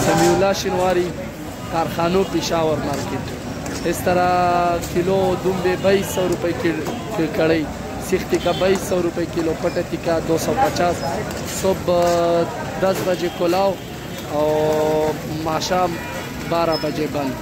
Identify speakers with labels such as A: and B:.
A: سمیولا شنواری کارخانو پشاور مارکیट इस तरह किलो दुम्बे बाईस सौ रुपये की कढ़ाई सीख टिक्का बाईस सौ रुपये किलो पटे टिक्का दो सौ पचास सुबह दस बजे खुलाओ और शाम बारह बजे बंद